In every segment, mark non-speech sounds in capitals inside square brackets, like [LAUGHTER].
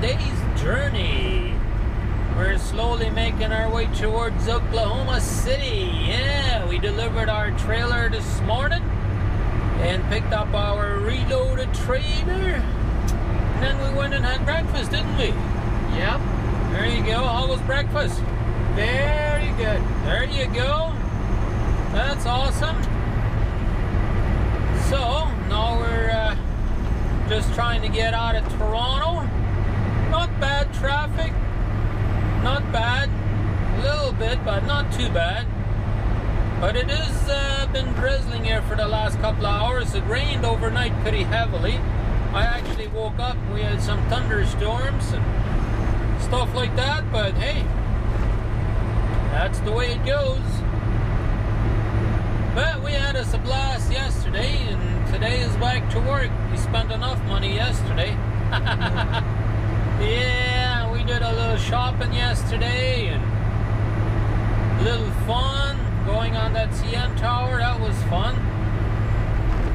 today's journey. We're slowly making our way towards Oklahoma City. Yeah, we delivered our trailer this morning and picked up our reloaded trailer. And then we went and had breakfast, didn't we? Yep. There you go. How was breakfast? Very good. There you go. That's awesome. So, now we're uh, just trying to get out of Toronto. Not bad traffic. Not bad. A little bit, but not too bad. But it has uh, been drizzling here for the last couple of hours. It rained overnight pretty heavily. I actually woke up, we had some thunderstorms and stuff like that, but hey, that's the way it goes. But we had us a blast yesterday, and today is back to work. We spent enough money yesterday. [LAUGHS] yeah, we did a little shopping yesterday, and a little fun going on that CN tower. That was fun.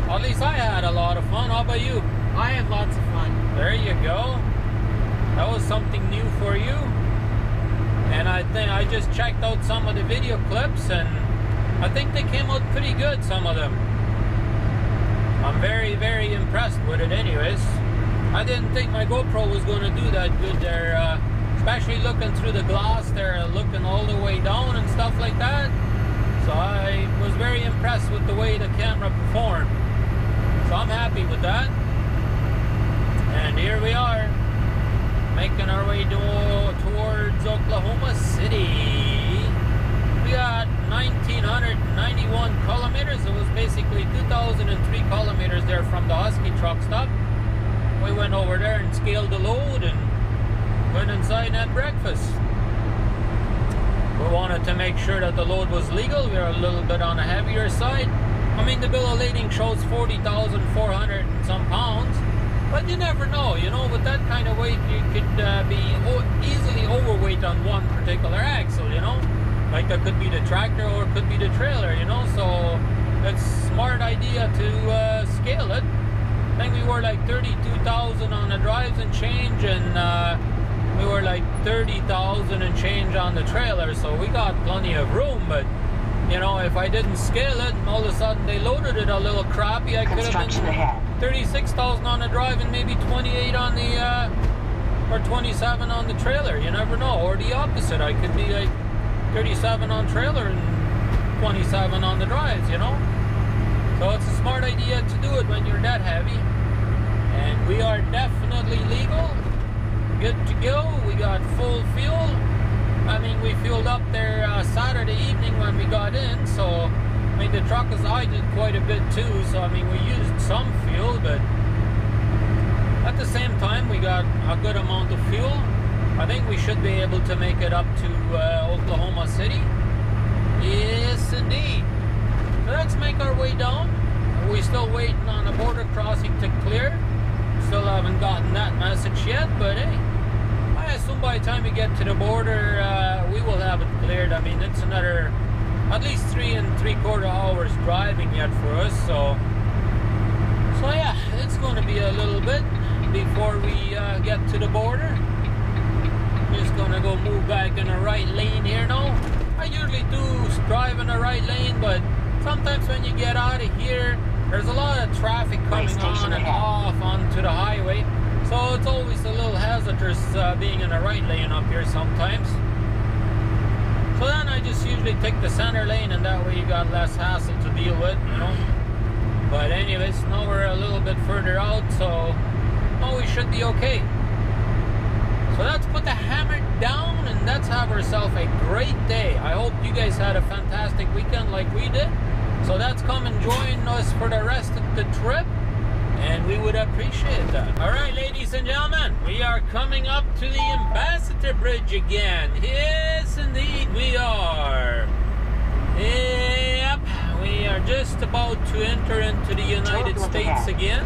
At least I had a lot of fun. How about you? I had lots of fun. There you go. That was something new for you. And I think I just checked out some of the video clips and I think they came out pretty good, some of them. I'm very, very impressed with it anyways. I didn't think my GoPro was going to do that good there, uh, especially looking through the glass there, looking all the way down and stuff like that. So I was very impressed with the way the camera performed. So I'm happy with that. And here we are, making our way to, towards Oklahoma City. We got 1,991 kilometers. It was basically 2,003 kilometers there from the Husky truck stop. We went over there and scaled the load and went inside and had breakfast. We wanted to make sure that the load was legal. We were a little bit on the heavier side. I mean, the bill of lading shows 40,400 and some pounds. But you never know, you know, with that kind of weight, you could uh, be easily overweight on one particular axle, you know? Like that could be the tractor or it could be the trailer, you know? So it's smart idea to uh, scale it. I think we were like 32,000 on the drives and change and uh, we were like 30,000 and change on the trailer. So we got plenty of room, but you know, if I didn't scale it and all of a sudden they loaded it a little crappy, I could have been 36,000 on the drive and maybe 28 on the, uh, or 27 on the trailer. You never know. Or the opposite. I could be like 37 on trailer and 27 on the drives, you know? So it's a smart idea to do it when you're that heavy. And we are definitely legal. Good to go. We got full fuel. I mean, we fueled up there uh, Saturday evening when we got in, so I mean, the truck was idled quite a bit too, so I mean, we used some fuel, but at the same time, we got a good amount of fuel. I think we should be able to make it up to uh, Oklahoma City. Yes, indeed. Let's make our way down. We're still waiting on the border crossing to clear. Still haven't gotten that message yet, but hey, I assume by the time we get to the border, uh, we will have it cleared. I mean, it's another at least three and three quarter hours driving yet for us. So, so yeah, it's going to be a little bit before we uh, get to the border. Just gonna go move back in the right lane here now. I usually do drive in the right lane, but sometimes when you get out of here, there's a lot of traffic coming on and off onto the highway. So it's always a little hazardous uh, being in the right lane up here sometimes. So then I just usually take the center lane and that way you got less hassle to deal with, you know. But anyways, now we're a little bit further out, so now we should be okay. So let's put the hammer down and let's have ourselves a great day. I hope you guys had a fantastic weekend like we did. So that's come and join us for the rest of the trip and we would appreciate that. All right, ladies and gentlemen, we are coming up to the Ambassador Bridge again. Yes, indeed, we are. Yep, we are just about to enter into the United States again.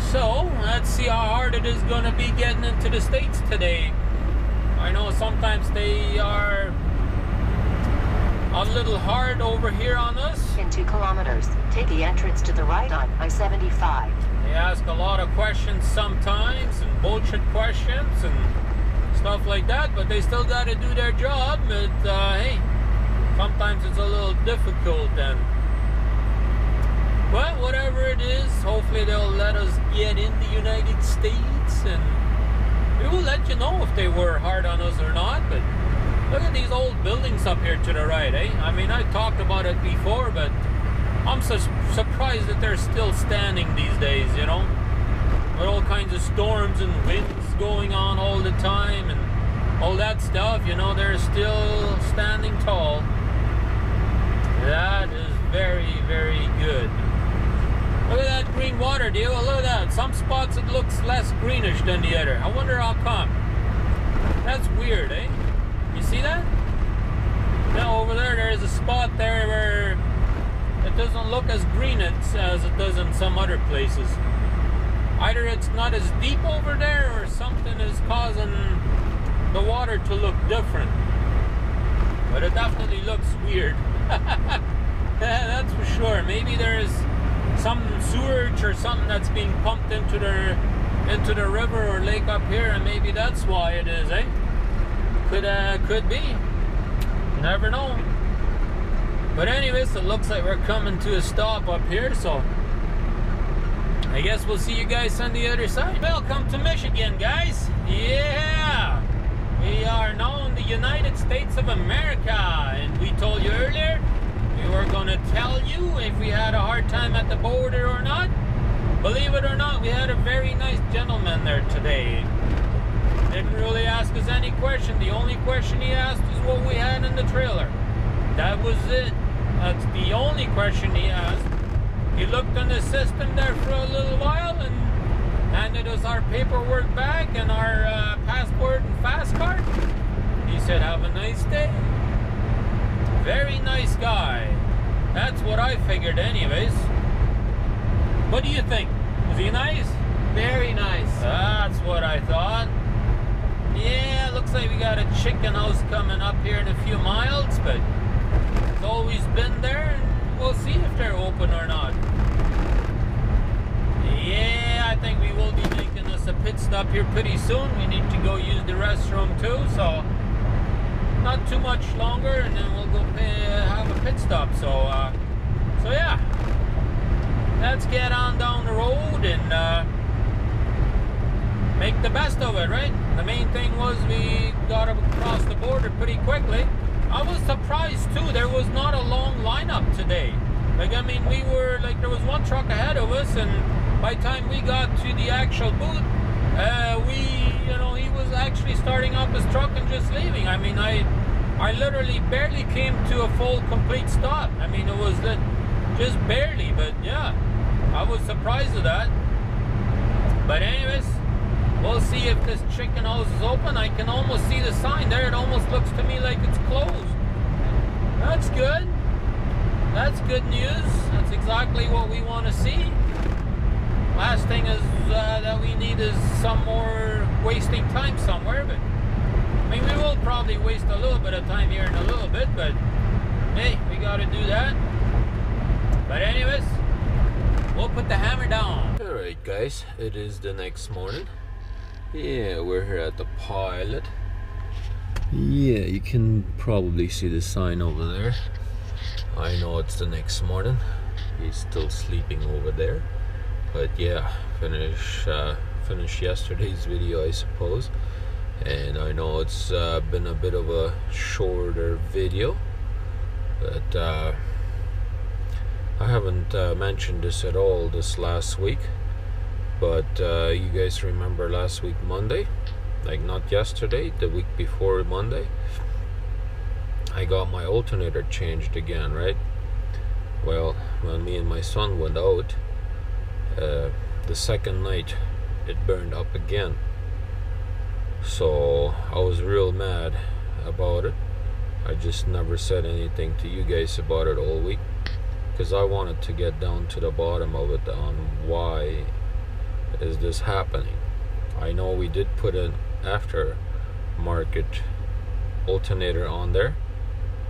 So, let's see how hard it is going to be getting into the States today. I know sometimes they are a little hard over here on us. In two kilometers, take the entrance to the right on I-75. They ask a lot of questions sometimes and bullshit questions and stuff like that, but they still got to do their job. But uh, hey, sometimes it's a little difficult and. But whatever it is, hopefully they'll let us get in the United States and we will let you know if they were hard on us or not. But look at these old buildings up here to the right, eh? I mean, I talked about it before, but I'm so surprised that they're still standing these days, you know? With all kinds of storms and winds going on all the time and all that stuff, you know, they're still standing tall. That is very, very good. Look at that green water deal. Look at that. Some spots it looks less greenish than the other. I wonder how come. That's weird, eh? You see that? Now over there, there's a spot there where it doesn't look as green as it does in some other places. Either it's not as deep over there or something is causing the water to look different. But it definitely looks weird. [LAUGHS] That's for sure. Maybe there's some sewage or something that's being pumped into the into the river or lake up here, and maybe that's why it is, eh? Could uh, could be. Never know. But anyways, it looks like we're coming to a stop up here, so I guess we'll see you guys on the other side. Welcome to Michigan, guys. Yeah. We are now in the United States of America, and we told you earlier were going to tell you if we had a hard time at the border or not. Believe it or not, we had a very nice gentleman there today. Didn't really ask us any question. The only question he asked is what we had in the trailer. That was it. That's the only question he asked. He looked in the system there for a little while and handed us our paperwork back and our uh, passport and fast card. He said, Have a nice day. Very nice guy. That's what I figured, anyways. What do you think? Is he nice? Very nice. That's what I thought. Yeah, looks like we got a chicken house coming up here in a few miles, but it's always been there, we'll see if they're open or not. Yeah, I think we will be making us a pit stop here pretty soon. We need to go use the restroom too, so not too much longer, and then we'll go pay, have a pit stop. So, uh, so yeah, let's get on down the road and uh, make the best of it, right? The main thing was we got across the border pretty quickly. I was surprised too. There was not a long lineup today. Like I mean, we were like there was one truck ahead of us, and by the time we got to the actual booth, uh, we, you know, he was actually starting up his truck and just leaving. I mean, I, I literally barely came to a full, complete stop. I mean, it was uh, just barely, but yeah, I was surprised at that. But anyways, we'll see if this chicken house is open. I can almost see the sign there. It almost looks to me like it's closed. That's good. That's good news. That's exactly what we want to see. Last thing is uh, that we need is some more wasting time somewhere, but I mean, we will probably waste a little bit of time here in a little bit, but hey, we got to do that. But anyways, we'll put the hammer down. All right, guys, it is the next morning. Yeah, we're here at the pilot. Yeah, you can probably see the sign over there. I know it's the next morning. He's still sleeping over there but yeah finish uh, finished yesterday's video I suppose. And I know it's uh, been a bit of a shorter video but uh, I haven't uh, mentioned this at all this last week. But uh, you guys remember last week Monday? Like not yesterday the week before Monday? I got my alternator changed again right? Well when me and my son went out uh, the second night it burned up again. So I was real mad about it. I just never said anything to you guys about it all week because I wanted to get down to the bottom of it on why is this happening. I know we did put an after market alternator on there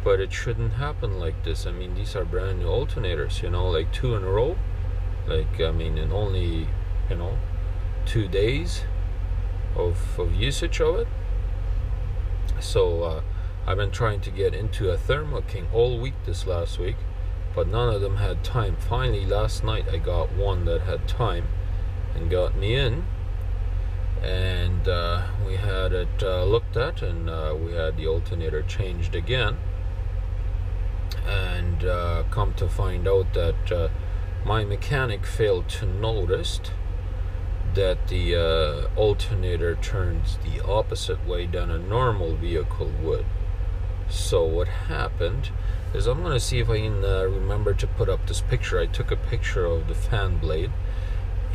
but it shouldn't happen like this. I mean these are brand new alternators you know like two in a row like I mean in only you know, two days of, of usage of it. So uh, I've been trying to get into a Thermo King all week this last week, but none of them had time. Finally, last night I got one that had time and got me in. And uh, we had it uh, looked at, and uh, we had the alternator changed again. And uh, come to find out that uh, my mechanic failed to notice that the uh, alternator turns the opposite way than a normal vehicle would. So what happened is I'm going to see if I can uh, remember to put up this picture. I took a picture of the fan blade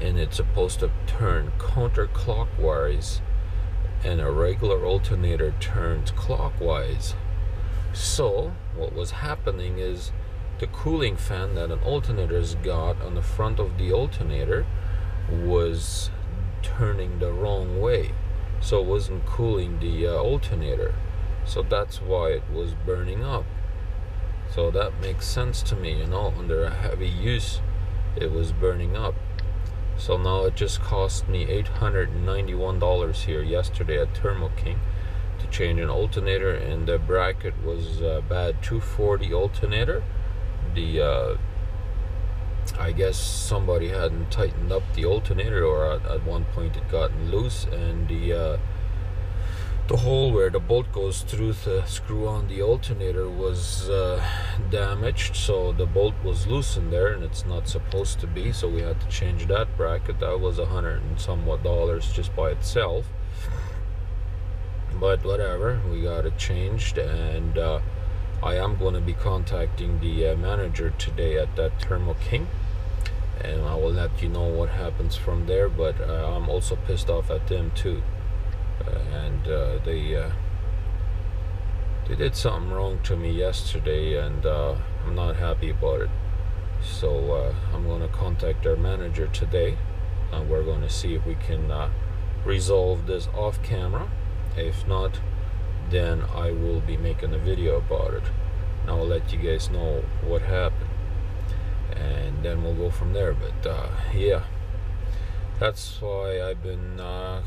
and it's supposed to turn counterclockwise and a regular alternator turns clockwise. So what was happening is the cooling fan that an alternator's got on the front of the alternator was turning the wrong way. So it wasn't cooling the uh, alternator. So that's why it was burning up. So that makes sense to me you know under a heavy use it was burning up. So now it just cost me $891 here yesterday at Thermo King to change an alternator and the bracket was a bad. 240 alternator the uh, I guess somebody hadn't tightened up the alternator, or at, at one point it gotten loose, and the uh, the hole where the bolt goes through to screw on the alternator was uh, damaged. So the bolt was loose in there, and it's not supposed to be. So we had to change that bracket. That was a hundred and somewhat dollars just by itself. But whatever, we got it changed, and uh, I am going to be contacting the uh, manager today at that Thermo King and I will let you know what happens from there. But uh, I'm also pissed off at them too, uh, and uh, they uh, they did something wrong to me yesterday, and uh, I'm not happy about it. So I'm going to contact their manager today, and we're going to see if we can resolve this off camera. If not, then I will be making a video about it. And I will let you guys know what happened and then we'll go from there. But uh, yeah, that's why I've been uh,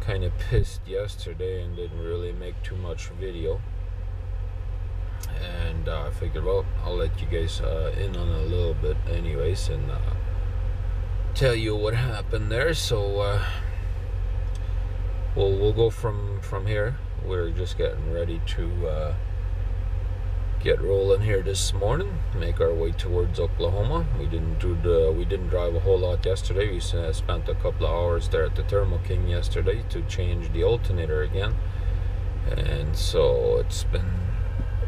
kind of pissed yesterday and didn't really make too much video. And uh, I figured, well, I'll let you guys uh, in on a little bit, anyways, and uh, tell you what happened there. So uh, we'll we'll go from from here. We're just getting ready to get rolling here this morning make our way towards Oklahoma. We didn't do the we didn't drive a whole lot yesterday. We spent a couple of hours there at the Thermo King yesterday to change the alternator again. And so it's been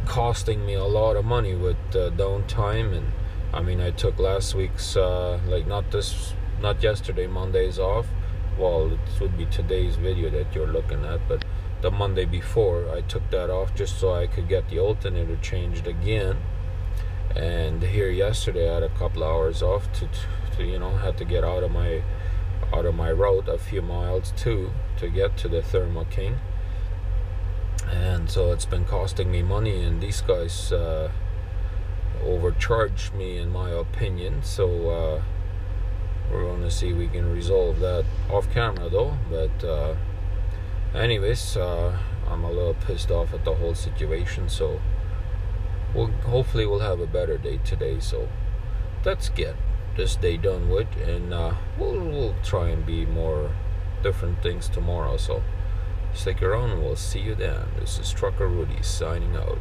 costing me a lot of money with uh, downtime. And I mean I took last week's uh, like not this not yesterday Mondays off well it would be today's video that you're looking at but the Monday before. I took that off just so I could get the alternator changed again. And here yesterday I had a couple hours off to, to you know, had to get out of my out of my route a few miles too to get to the Thermo King. And so it's been costing me money and these guys uh, overcharged me in my opinion. So uh, we're going to see we can resolve that off camera though. But uh, anyways uh, i'm a little pissed off at the whole situation so we'll hopefully we'll have a better day today so let's get this day done with and uh, we'll, we'll try and be more different things tomorrow so stick around and we'll see you then this is trucker Rudi signing out